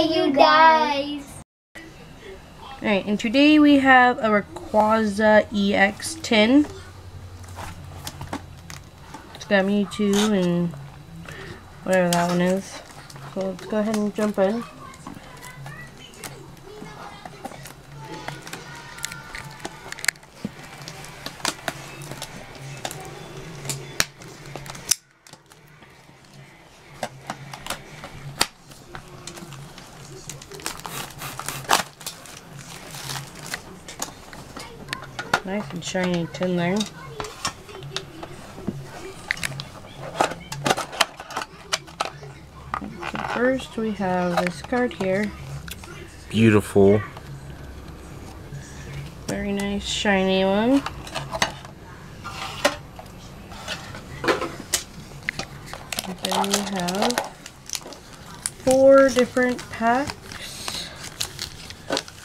Hey, you guys. Alright, and today we have a Rayquaza EX10. It's got Mewtwo and whatever that one is. So let's go ahead and jump in. Nice and shiny tin there. First we have this card here. Beautiful. Very nice shiny one. And then we have four different packs.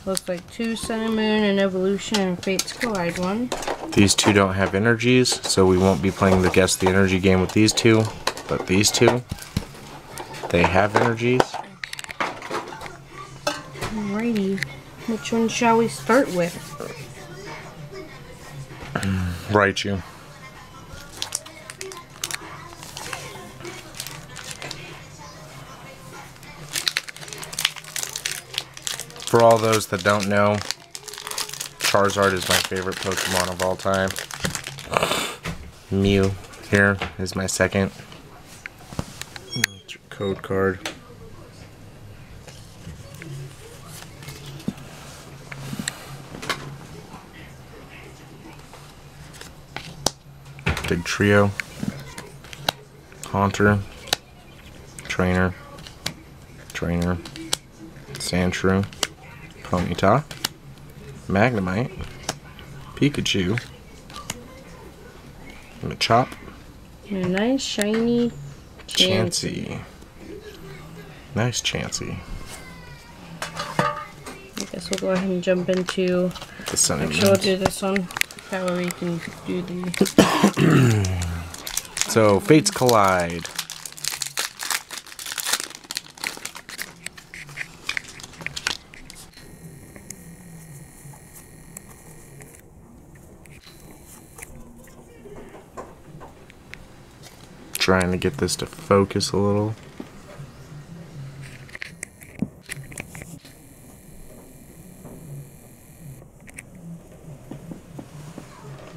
Looks like two Sun and Moon and Evolution and Fates Collide one. These two don't have energies, so we won't be playing the Guess the Energy game with these two. But these two, they have energies. Alrighty. Which one shall we start with? Raichu. For all those that don't know, Charizard is my favorite Pokemon of all time. Mew here is my second. Code card. Big trio. Haunter. Trainer. Trainer. Sandshrew. Ponyta. Magnemite. Pikachu. Machop. A nice shiny Chansey. Chansey. Nice Chansey. I guess we'll go ahead and jump into. The Sun Actually, we'll do this one. That way we can do the. So, Fates Collide. Trying to get this to focus a little.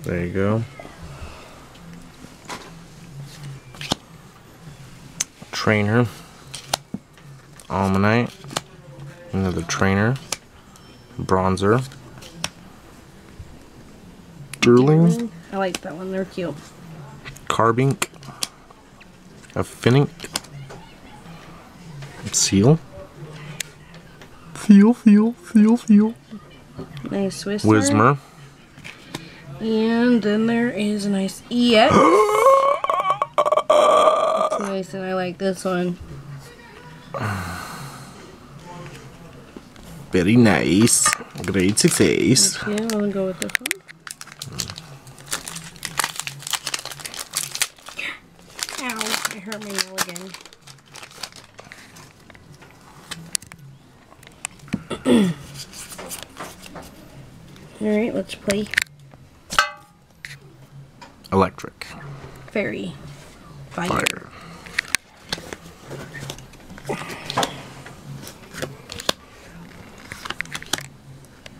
There you go. Trainer. Almanite. Another trainer. Bronzor. Durling. I like that one. They're cute. Carbink. A Finnick. Seal. Seal, seal, seal, seal. Nice Swiss. Whismur. And then there is a nice EX. It's nice, and I like this one. Very nice. Great success. Okay, I'm gonna go with this one. My nail again. Alright, let's play Electric. Fairy. Fire. Fire.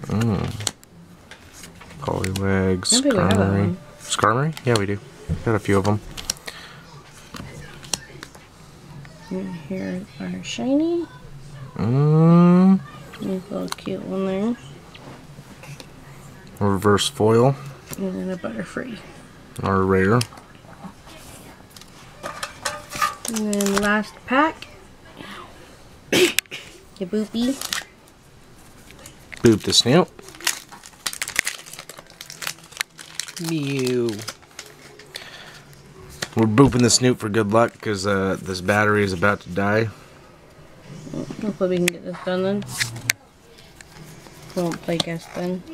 Mm. Poliwag, I think we have that Skarmory. Skarmory? Yeah, we do. Got a few of them. And here are shiny. Mm. Nice little cute one there. reverse foil. And then a butterfree. Our rare. And then last pack. The boopy. Boop the snoot. Mew. We're booping the snoot for good luck because uh, this battery is about to die. Hopefully we can get this done then. Won't play guess then.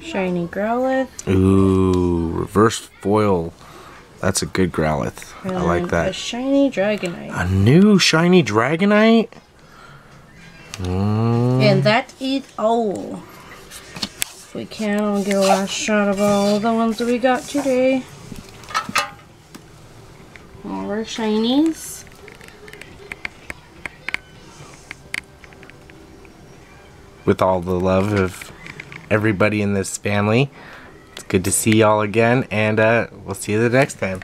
Shiny Growlithe. Ooh, reverse foil. That's a good Growlithe. I like And A that. shiny Dragonite. A new shiny Dragonite? Mm, And that is all. If we can, I'll get a last shot of all the ones that we got today. All our shinies. with all the love of everybody in this family. It's good to see y'all again, and uh, we'll see you the next time.